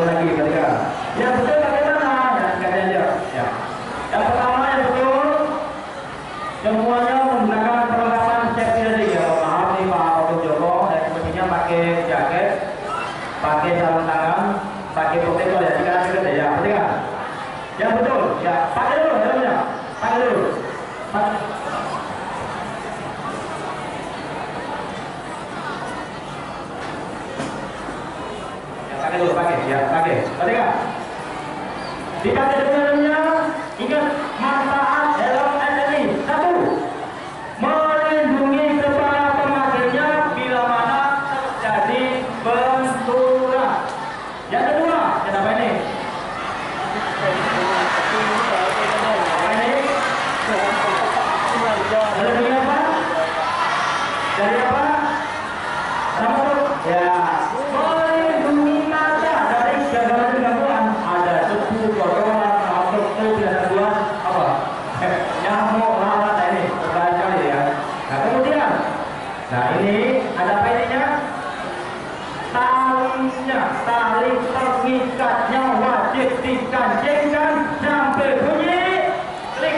lagi ketika. Yang betul? Ya. Ya. Yang pertama yang betul semuanya menggunakan perlengkapan ya. Maaf nih Pak pakai jaket, pakai sarung tangan, pakai protector ya. Ya, betul, ya. Pakai dulu. Pakai dulu. Ya, Ya, pakai. Ketika. Dipakai sebenarnya, ingat manfaat SNI. Satu, melindungi kepala pemakainya bila mana terjadi benturan. Yang kedua, kenapa ini? Dari apa? Dari apa? Tuh? Ya. Melindungi mata dari gangguan-gangguan. Ada debu, kotoran, atau biasa buat apa? Eh, Nyamuk, lalat, nah ini berbahaya sekali ya. Nah kemudian, nah ini ada apa ininya? Talinya, tali pengikatnya wajib dikancingkan sampai bunyi klik.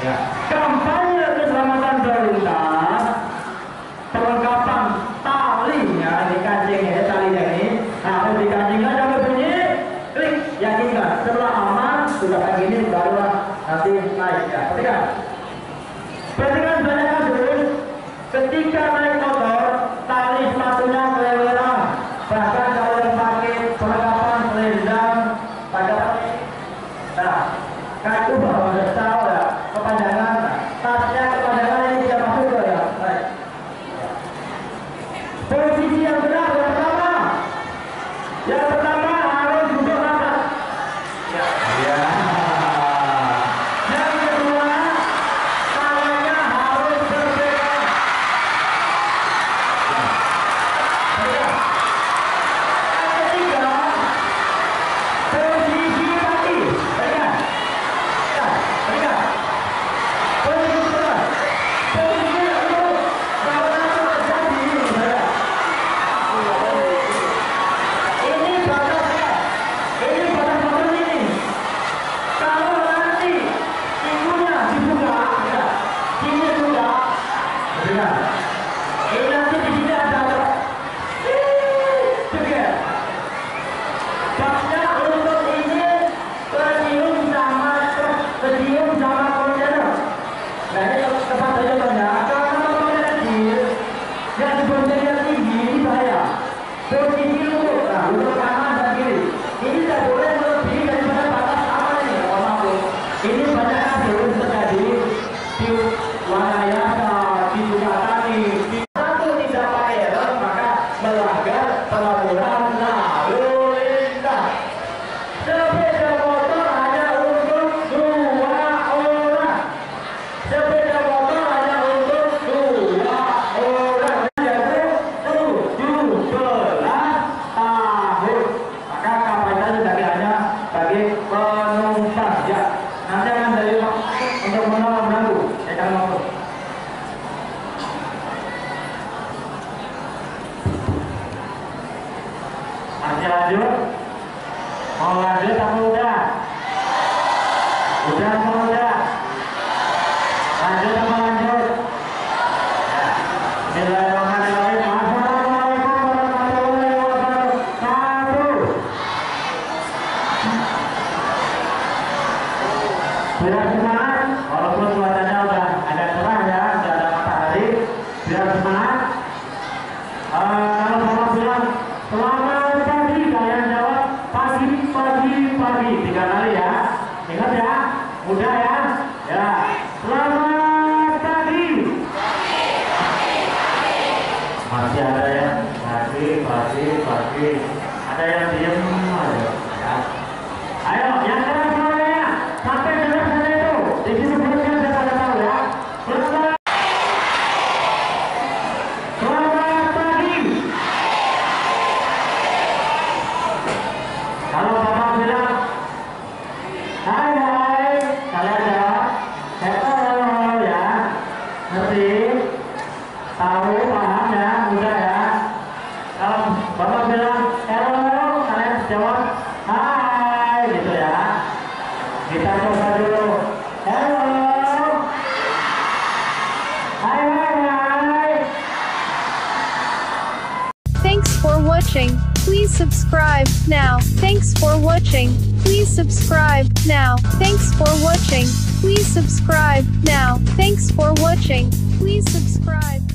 Ya. Kampanye keselamatan berlintas perlengkapan talinya ini kancingnya ya, talinya ini harus dikancingkan sampai bunyi klik yakinkan setelah aman sudah kayak gini barulah nanti naik ya perhatikan perhatikan banyak ketika naik motor tali sepatunya keleleran bahkan kalau yang pakai perlengkapan selendang pada nah kaku bahwa sudah tahu ya kepanjangan. Tasnya kepanjangan ini tidak masuk ke ya? Baik. Posisi yang benar yang pertama. Yang pertama Masih lanjut? Mau lanjut apa udah? Udah apa udah? Lanjut apa lanjut? Bismillahirrahmanirrahim. Assalamualaikum warahmatullahi wabarakatuh. Biar semangat, walaupun cuacanya udah agak cerah ya, udah ada matahari. Biar semangat. Eh, kalau bapak bilang selamat pagi, kalian jawab pagi, pagi, tiga kali ya. Ingat ya, mudah ya. Ya, selamat pagi. Masih ada yang pagi, pagi, pagi. Ada yang diem aja. Ya. Ayo, yang keras Thanks for watching. Please subscribe now. Thanks for watching. Please subscribe now. Thanks for watching. Please subscribe now. Thanks for watching. Please subscribe.